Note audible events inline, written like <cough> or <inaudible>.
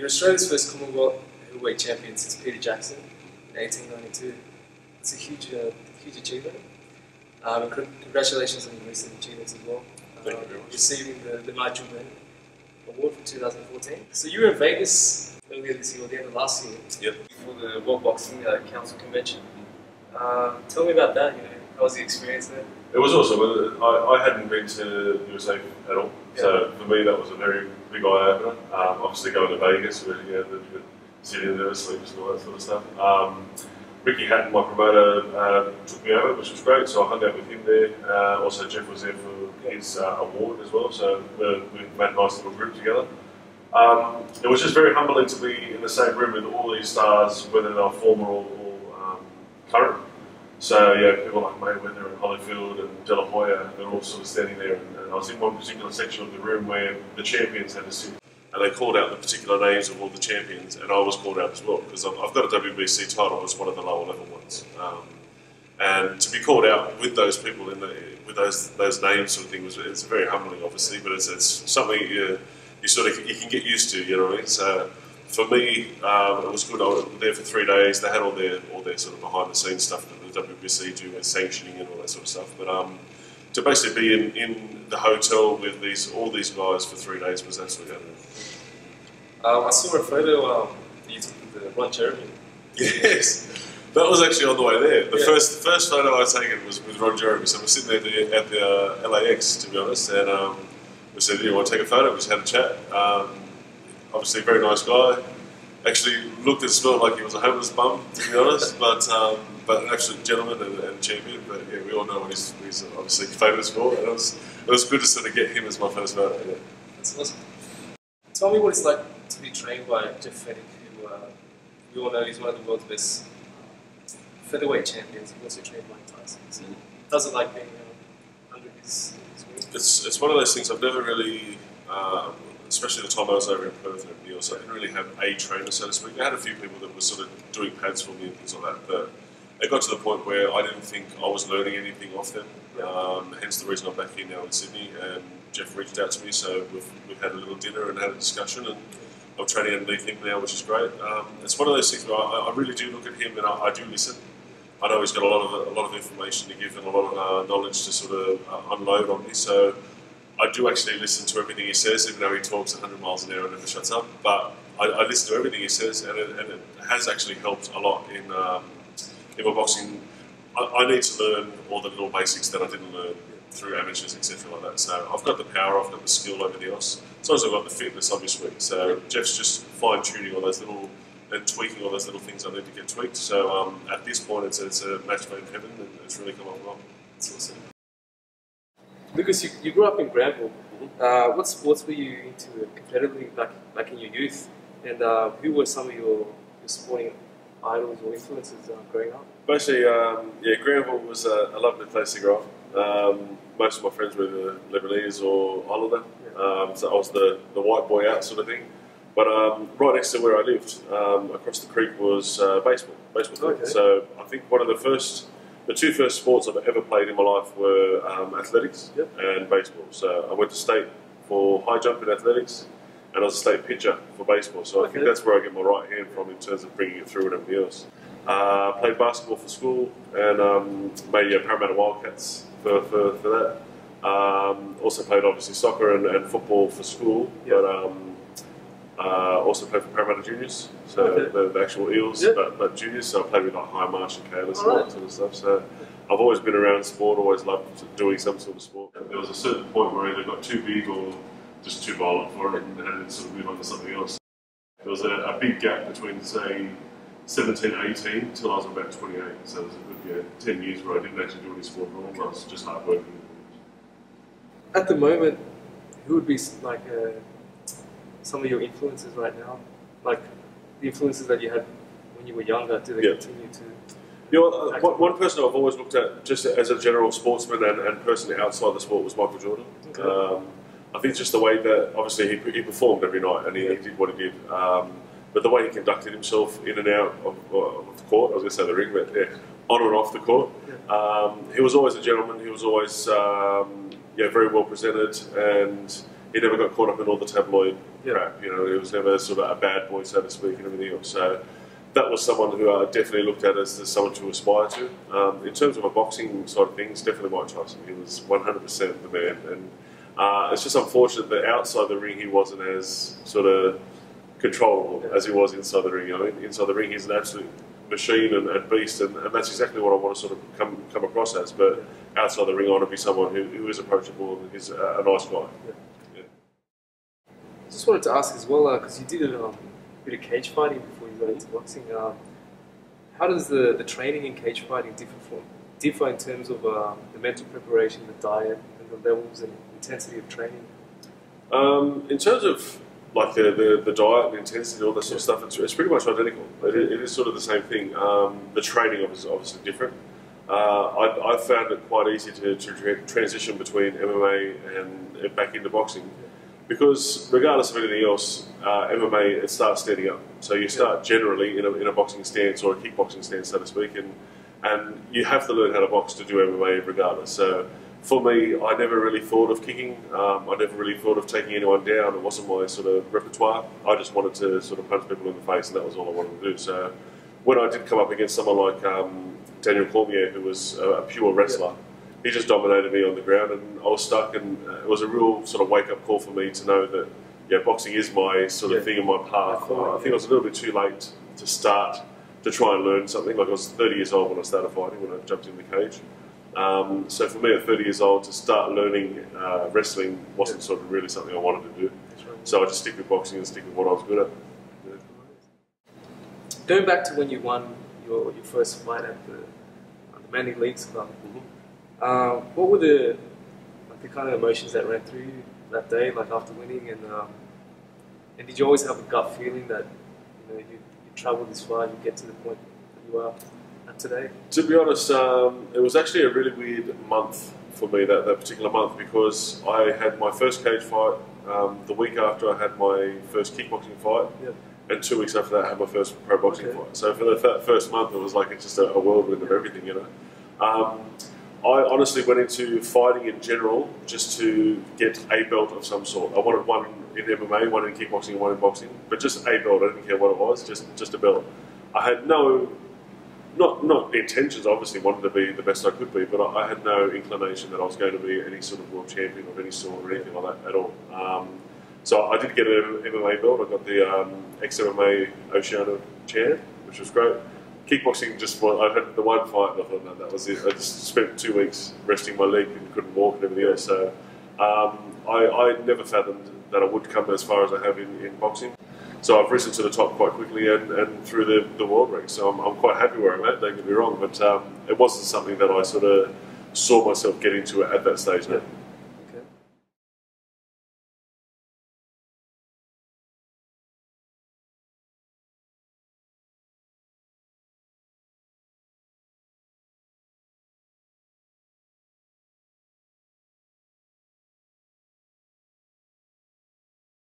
You're Australia's first Commonwealth heavyweight champion since Peter Jackson in 1892. It's a huge, uh, huge achievement. Um, congratulations on your recent achievements as well. Thank you Um, very much. Receiving the, the Nigel Benn Award for 2014. So you were in Vegas earlier this year, or the end of last year, Yep. for the World Boxing uh, Council convention. Um, tell me about that. You know, how was the experience there? It was awesome. I, I hadn't been to USA at all, so for me that was a very big eye opener. Um, obviously going to Vegas, where you know, the, the city and never sleeps and all that sort of stuff. Um, Ricky Hatton, my promoter, uh, took me over, which was great. So I hung out with him there. Uh, also, Jeff was there for his uh, award as well. So we, we made a nice little group together. Um, it was just very humbling to be in the same room with all these stars, whether they're former or, or um, current. So yeah, people like Mayweather and Holyfield and De La Hoya, they're all sort of standing there. And, I was in one particular section of the room where the champions had to sit. And they called out the particular names of all the champions, and I was called out as well because I've, got a WBC title as one of the lower level ones. Um, and to be called out with those people in the with those those names sort of thing was it's very humbling, obviously, but it's, it's something you, you sort of you can get used to, you know what I mean? So for me, um, it was good. I was there for three days. They had all their all their sort of behind the scenes stuff the WBC do with sanctioning and all that sort of stuff. But um, to basically be in, in the hotel with these all these guys for three days was absolutely unreal. Um, I saw a photo um, you took with uh, Ron Jeremy. Yes, that was actually on the way there. The Yeah. first the first photo I taken was with Ron Jeremy. So we're sitting there at the, at the uh, LAX, to be honest, and um, we said, "Do you want to take a photo?" We just had a chat. Um, obviously, very nice guy. Actually, looked and smelled like he was a homeless bum, to be honest, <laughs> but um, but an absolute gentleman and, and champion. But yeah, we all know what he's, he's obviously famous for. And it was it was good to sort of get him as my first photo. Yeah. That's awesome. Tell me what it's like to be trained by Jeff Fenech, who uh, we all know he's one of the world's best featherweight champions. He also trained Mike Tyson. So does it like being uh, under his, his wing? It's, it's one of those things I've never really, um, especially the time I was over in Perth and Neil, so I didn't really have a trainer, so to speak. I had a few people that were sort of doing pads for me and things like that, but it got to the point where I didn't think I was learning anything off them. Um, hence the reason I'm back here now in Sydney, and Jeff reached out to me, so we've, we've had a little dinner and had a discussion, and I'm training underneath him now, which is great. Um, it's one of those things where I, I really do look at him and I, I do listen. I know he's got a lot of a lot of information to give and a lot of uh, knowledge to sort of uh, unload on me. So I do actually listen to everything he says, even though he talks 100 miles an hour and never shuts up. But I, I listen to everything he says, and it, and it has actually helped a lot in um, in my boxing. I, I need to learn all the little basics that I didn't learn through amateurs, etc., like that. So I've got the power, I've got the skill over the else. As long as I've got the fitness, obviously. So Jeff's just fine tuning all those little and tweaking all those little things I need to get tweaked. So um, at this point, it's, it's a match made in heaven, and it's really come on well. That's awesome. Lucas, you, you grew up in Granville. Uh, what sports were you into competitively back, back in your youth? And uh, who were some of your, your sporting idols or influences uh, growing up? Basically, um, yeah, Granville was a, a lovely place to grow up. Um, most of my friends were the Lebanese or Islander, um, so I was the, the white boy out sort of thing. But um, right next to where I lived, um, across the creek, was uh, baseball. Baseball. Okay. So I think one of the first, the two first sports I've ever played in my life were um, athletics Yep. and baseball. So I went to state for high jump in athletics, and I was a state pitcher for baseball. So I think that's where I get my right hand from in terms of bringing it through and everything else. Uh, played basketball for school and um, made uh, Parramatta Wildcats for, for, for that. Um, also played obviously soccer and, and football for school, Yeah. but um, uh, also played for Parramatta Juniors, so Okay. the, the actual Eels, Yeah. but, but juniors. So I played with like High Marsh and Kalis and all Alright. that sort of stuff. So I've always been around sport, always loved doing some sort of sport. There was a certain point where either got too big or just too violent for it and had to sort of move on to something else. There was a, a big gap between, say, 17, 18 until I was about 28. So it was a good yeah, 10 years where I didn't actually do any sport at all. I was just hard working. At the moment, who would be like uh, some of your influences right now? Like the influences that you had when you were younger, do they Yeah. continue to? You know, uh, one, one person I've always looked at just as a general sportsman and, and person outside the sport was Michael Jordan. Okay. Um, I think just the way that obviously he, he performed every night and he, he did what he did. Um, but the way he conducted himself in and out of, of the court, I was going to say the ring, but yeah, on and off the court, um, he was always a gentleman. He was always um, yeah very well presented and he never got caught up in all the tabloid Yeah. crap. You know, he was never sort of a bad boy, so to speak, and everything else. So that was someone who I definitely looked at as, as someone to aspire to. Um, in terms of a boxing side of things, definitely Mike Tyson. He was 100% the man, and uh, it's just unfortunate that outside the ring he wasn't as sort of controllable as he was inside the ring. I mean, inside the ring he's an absolute machine and, and beast, and, and that's exactly what I want to sort of come come across as. But outside the ring, I want to be someone who, who is approachable and is a, a nice guy. Just wanted to ask as well, because you did a um, bit of cage fighting before you got into boxing. Um, how does the, the training in cage fighting differ from differ in terms of um, the mental preparation, the diet, and the levels and intensity of training? Um, in terms of like the, the, the diet and intensity, and all that sort of stuff, it's, it's pretty much identical. It, it is sort of the same thing. The training is obviously different. Uh, I, I found it quite easy to, to tra- transition between MMA and uh, back into boxing because regardless of anything else, uh, MMA it starts standing up. So you start generally in a, in a boxing stance or a kickboxing stance, so to speak, and and you have to learn how to box to do MMA regardless. So for me, I never really thought of kicking. Um, I never really thought of taking anyone down. It wasn't my sort of repertoire. I just wanted to sort of punch people in the face, and that was all I wanted to do. So when I did come up against someone like um, Daniel Cormier, who was a, a pure wrestler, he just dominated me on the ground, and I was stuck. And uh, it was a real sort of wake up call for me to know that yeah, boxing is my sort of Yeah. thing in my path. Yeah. Uh, I think I was a little bit too late to start to try and learn something. Like I was 30 years old when I started fighting, when I jumped in the cage. Um, so for me, at 30 years old, to start learning uh, wrestling wasn't sort of really something I wanted to do. So I just stick with boxing and stick with what I was good at. Going back to when you won your, your first fight at the, at the Manly Leagues Club, um, what were the like the kind of emotions that ran through you that day, like after winning, and um, and did you always have a gut feeling that you know you, you travel this far, you get to the point that you are at today? To be honest, um, it was actually a really weird month for me that, that particular month because I had my first cage fight um, the week after I had my first kickboxing fight, Yeah. and two weeks after that I had my first pro boxing Okay. fight. So for the that first month, it was like it's just a, a whirlwind of everything, you know. Um, I honestly went into fighting in general just to get a belt of some sort. I wanted one in MMA, one in kickboxing, one in boxing, but just a belt. I didn't care what it was, just just a belt. I had no not not intentions. Obviously, wanted to be the best I could be, but I, I had no inclination that I was going to be any sort of world champion of any sort or anything like that at all. Um, so I did get an MMA belt. I got the um, ex-MMA Oceania champ, which was great. Kickboxing just I had the one fight and I thought no, that was it. I just spent two weeks resting my leg and couldn't walk and everything else. So um, I, I never fathomed that I would come as far as I have in, in boxing. So I've risen to the top quite quickly and, and through the, the world ranks. So I'm, I'm quite happy where I'm at, don't get me wrong, but um, it wasn't something that I sort of saw myself getting to at that stage. No.